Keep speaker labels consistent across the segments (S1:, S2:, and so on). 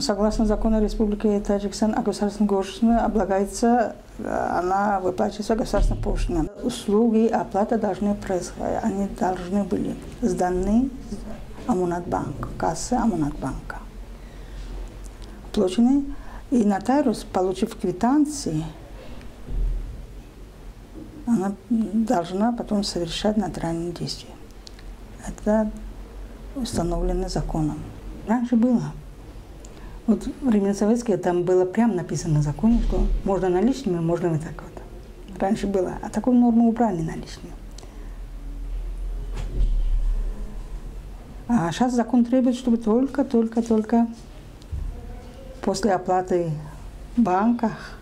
S1: согласно закону Республики Таджикистан о государственной государственной облагается, она выплачивается государственная пошлина. Услуги, оплата должны происходить, они должны были сданы Амунатбанк, кассы Амунатбанка. Получены, и нотариус, получив квитанции, она должна потом совершать нотариальные действия. Это установлено законом. Раньше было. Вот времена советские там было прямо написано в законе, что можно наличными, можно вот так вот. Раньше было. А такую норму убрали наличными. А сейчас закон требует, чтобы только, только, только после оплаты в банках,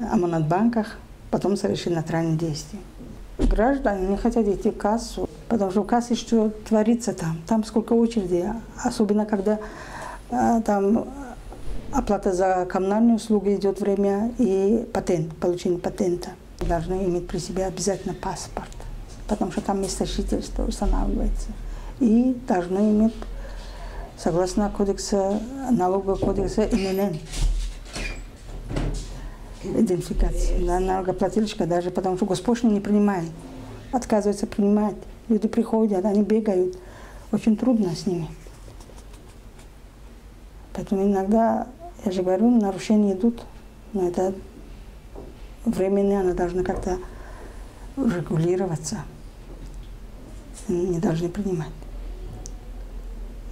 S1: амонат-банках, потом совершить нотариальные действия. Граждане не хотят идти в кассу, потому что в кассе что творится там. Там сколько очередей, особенно когда а, там оплата за коммунальные услуги идет время и патент, получение патента. Должны иметь при себе обязательно паспорт, потому что там место жительства устанавливается. И должны иметь, согласно кодекса, налогового кодекса, ИНН. Идентификация. Да, налогоплательщика даже, потому что госпошлину не принимает. Отказывается принимать. Люди приходят, они бегают. Очень трудно с ними. Поэтому иногда я же говорю, нарушения идут, но это временно, она должна как-то регулироваться. Не должны принимать.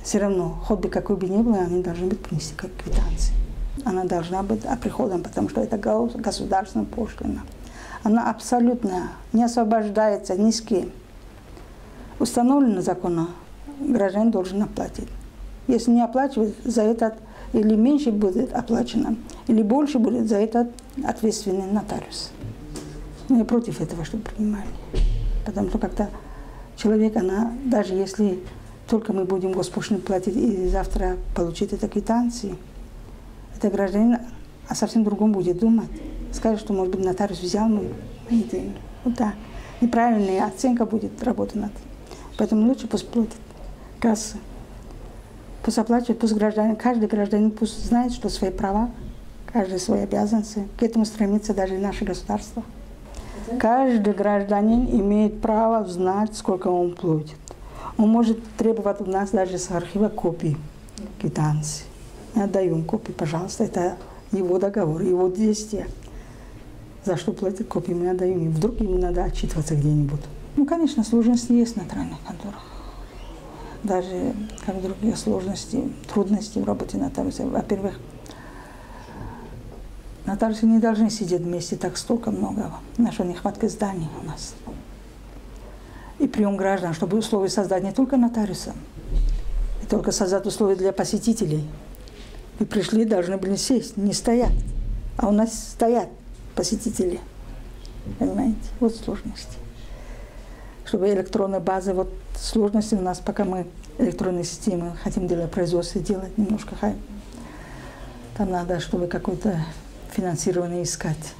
S1: Все равно, хоть бы какой бы ни было, они должны быть принести как квитанции. Она должна быть оприходом, потому что это государственная пошлина. Она абсолютно не освобождается ни с кем. Установлено законом, гражданин должен оплатить. Если не оплачивает, за этот или меньше будет оплачено, или больше будет за это ответственный нотариус. Но я против этого, чтобы принимали. Потому что как-то человек, она, даже если только мы будем госпошлину платить и завтра получить это квитанции, это гражданин о совсем другом будет думать. Скажет, что, может быть, нотариус взял мои, деньги. Вот да. Неправильная оценка будет работать над. Поэтому лучше пусть платит касса пусть оплачивает, пусть гражданин, каждый гражданин пусть знает, что свои права, каждый свои обязанности. К этому стремится даже наше государство. Каждый гражданин имеет право знать, сколько он платит. Он может требовать у нас даже с архива копии квитанции. Отдаем копии, пожалуйста, это его договор, его действия. За что платит копии, мы отдаем. И вдруг ему надо отчитываться где-нибудь. Ну, конечно, сложности есть на нотариальных конторах даже как другие сложности, трудности в работе нотариуса. Во-первых, нотариусы не должны сидеть вместе так столько много. Наша нехватка зданий у нас. И прием граждан, чтобы условия создать не только нотариуса, и только создать условия для посетителей. Вы пришли, должны были сесть, не стоять. А у нас стоят посетители. Понимаете? Вот сложности чтобы электронная база, вот сложности у нас, пока мы электронные системы хотим для производства делать немножко, там надо, чтобы какое-то финансирование искать.